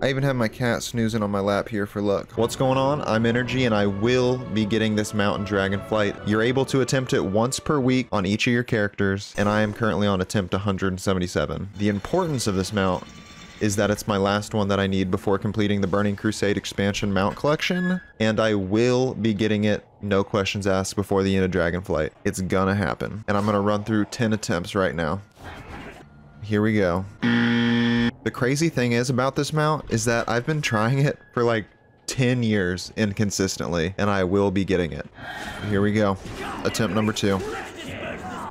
I even have my cat snoozing on my lap here for luck. What's going on? I'm Energy and I will be getting this Mountain Dragonflight. You're able to attempt it once per week on each of your characters and I am currently on attempt 177. The importance of this mount is that it's my last one that I need before completing the Burning Crusade expansion mount collection, and I will be getting it, no questions asked, before the end of Dragonflight. It's gonna happen. And I'm gonna run through 10 attempts right now. Here we go. The crazy thing is about this mount is that I've been trying it for like 10 years inconsistently, and I will be getting it. Here we go. Attempt number two.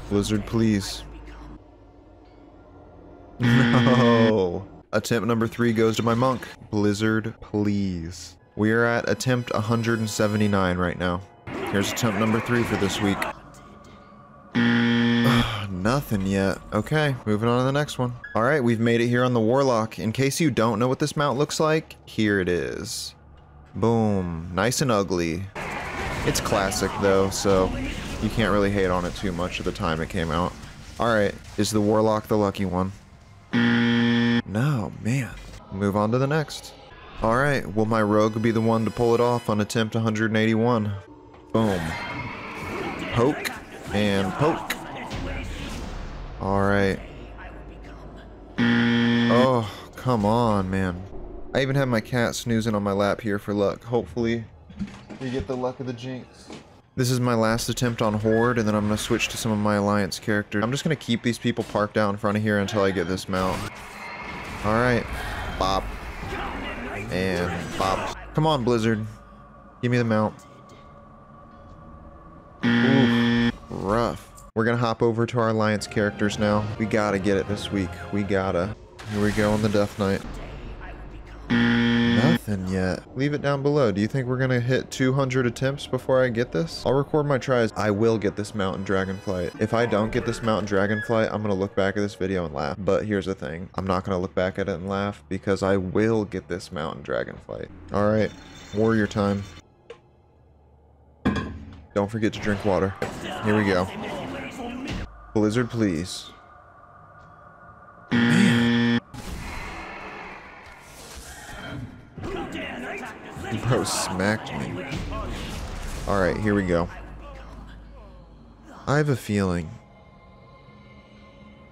Blizzard, please. No. Attempt number three goes to my monk. Blizzard, please. We are at attempt 179 right now. Here's attempt number three for this week. Nothing yet. Okay, moving on to the next one. All right, we've made it here on the Warlock. In case you don't know what this mount looks like, here it is. Boom, nice and ugly. It's classic though, so you can't really hate on it too much at the time it came out. All right, is the Warlock the lucky one? No, man. Move on to the next. All right, will my rogue be the one to pull it off on attempt 181? Boom. Poke and poke. All right. Oh, come on, man. I even have my cat snoozing on my lap here for luck. Hopefully, we get the luck of the jinx. This is my last attempt on Horde, and then I'm going to switch to some of my Alliance characters. I'm just going to keep these people parked out in front of here until I get this mount. Alright. Bop. And bop. Come on, Blizzard. Give me the mount. We're gonna hop over to our Alliance characters now. We gotta get it this week. We gotta. Here we go on the Death Knight. Nothing yet. Leave it down below. Do you think we're gonna hit 200 attempts before I get this? I'll record my tries. I will get this Mountain Dragonflight. If I don't get this Mountain Dragonflight, I'm gonna look back at this video and laugh. But here's the thing. I'm not gonna look back at it and laugh because I will get this Mountain Dragonflight. Alright. Warrior time. Don't forget to drink water. Here we go. Blizzard, please. Bro smacked me. Alright, here we go. I have a feeling.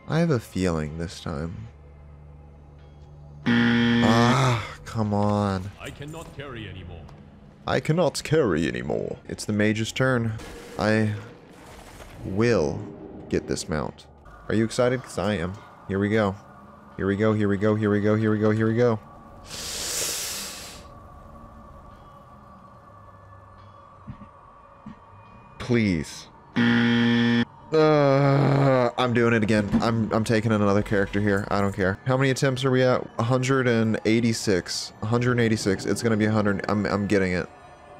I have a feeling this time. Ah, come on. I cannot carry anymore. I cannot carry anymore. It's the mage's turn. I will get this mount. Are you excited? Because I am. Here we go. Here we go, here we go, here we go, here we go, here we go. Please. Uh, I'm doing it again. I'm I'm taking another character here. I don't care. How many attempts are we at? 186. 186. It's gonna be 100. I'm I'm getting it.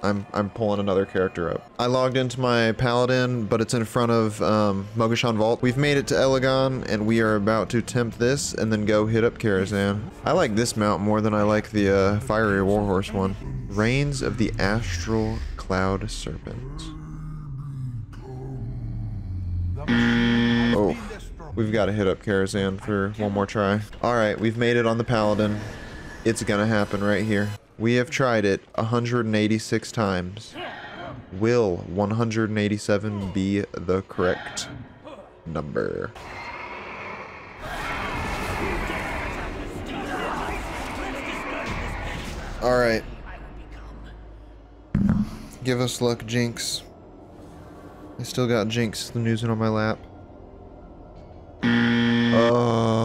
I'm I'm pulling another character up. I logged into my paladin, but it's in front of um, Mogu'shan Vault. We've made it to Elegon, and we are about to tempt this and then go hit up Karazhan. I like this mount more than I like the uh, Fiery Warhorse one. Reins of the Astral Cloud Serpent. Oh, we've got to hit up Karazhan for one more try. All right, we've made it on the Paladin. It's gonna happen right here. We have tried it 186 times. Will 187 be the correct number? All right. Give us luck, Jinx. I still got Jinx the newsing on my lap. Oh,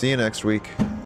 See you next week.